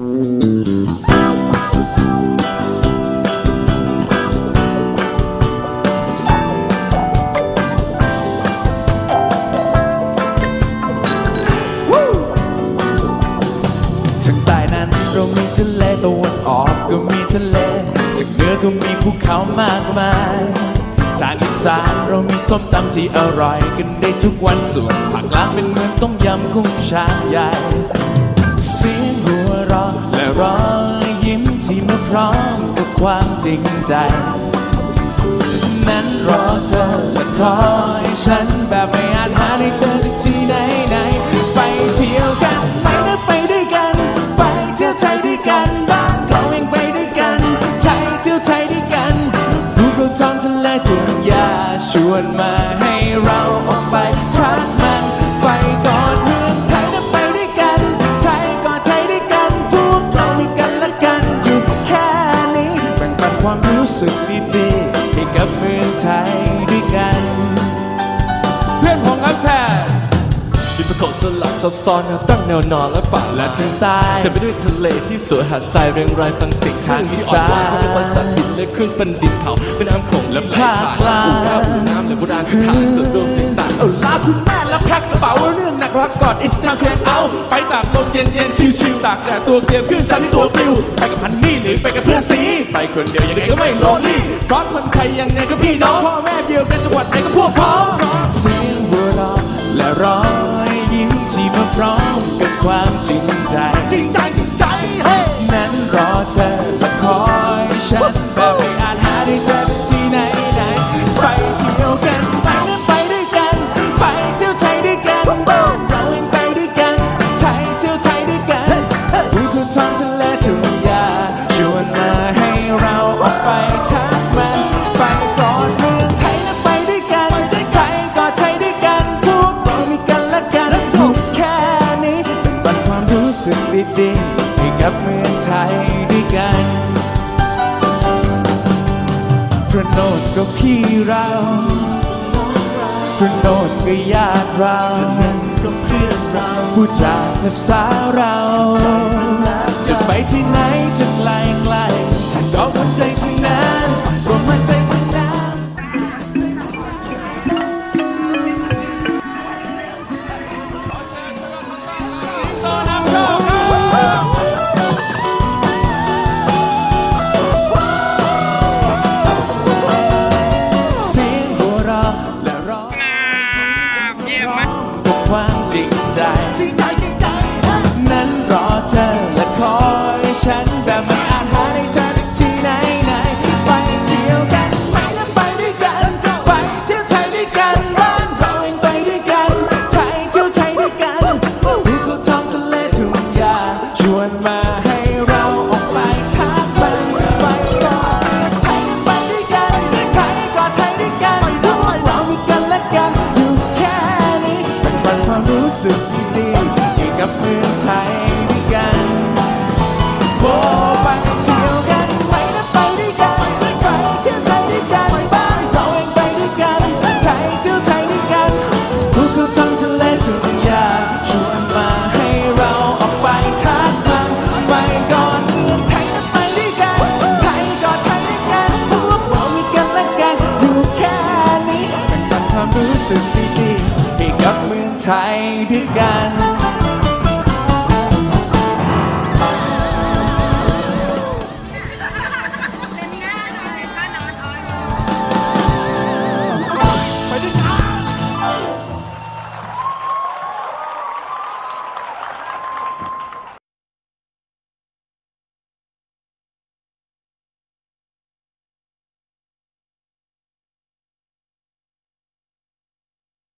ทางใต้นั้นเรามีทะเลตะวันออกก็มีทะเลทางเหนือก็มีภูเขามากมายทางอีสานเรามีส้มตำที่อร่อยกันได้ทุกวันส่วนภาคกลางเป็นเมืองต้มยำกุ้งชามใหญ่ ราะและรอยยิ้มที่มาพร้อมกับความจริงใจ นั้นรอเธอและคอยฉันแบบไม่อาจหาได้เจอได้ที่ไหนไหนๆไปเที่ยวกันไปนะไปด้วยกัน ไปเที่ยวไทยด้วยกันบ้านเราเองไปด้วยกันไทยเที่ยวไทยด้วยกันภูเขาทองทะเลทุ่งหญ้าชวนมาให้เราออกไป กับเมืองไทยด้วยกัน เพื่อนผมครับแทนมีภูเขาสลับซับซ้อนนะตั้งแนวนอนและป่าและและทางใต้เต็มไปด้วยทะเลที่สวยหาดทรายเรียงรายฟังเสียงทางที่อ่อนหวานก็เป็นภาษาหินและขึ้นเป็นดินเขาเป็นน้ำโขงและไหลผ่านอู่น้ำอู่น้ำและโบราณสถานส่วนรวมต่างๆเอาลาคุณแม่แล้วแพ็คกระเป๋า เรื่องหนักรักก่อน it's time to hang out ไปตากลมเย็นเย็นๆชิลๆตากแดดตัวเตรียมขึ้นซันที่ตัวปลิวไปกับพันนี่หรือไปกับเพื่อนสีไปคนเดียวยังไงก็ไม่โลลี่เพราะคนไทยยังไงก็พี่น้องพ่อแม่เดียวกันจังหวัดไหนก็พวกพ้องเสียงหัวเราะและรอยยิ้มที่มาพร้อมกับความจริงใจจริงใจจริงใจเฮ้นั้นรอเธอและคอยฉันแบบไม่ รู้สึกดีๆให้กับเมืองไทยด้วยกันพระโนดก็พี่เราพระโนดก็ญาติเราก็เพื่อนเราพูดจาภาษาเรา จะไปที่ไหน กับค ไปด้ปันเที่ยวกันไปนะไปด้วยกันเที่ยวไทยด้วยกันบ้านเราเองไปด้วยกันไทยเที่ยวไทยด้วยกันภูเขาทั้ทะเลทั้งปัญญชวนมาให้เราออกไปทักมันไปกอนเมืองไทยกันไทยกอนไทยด้วยกันพวกเรามีกันและกันอยู่แค่นี้เป็ความรู้สึกดีๆให้กับเมืองไทยด้วยกัน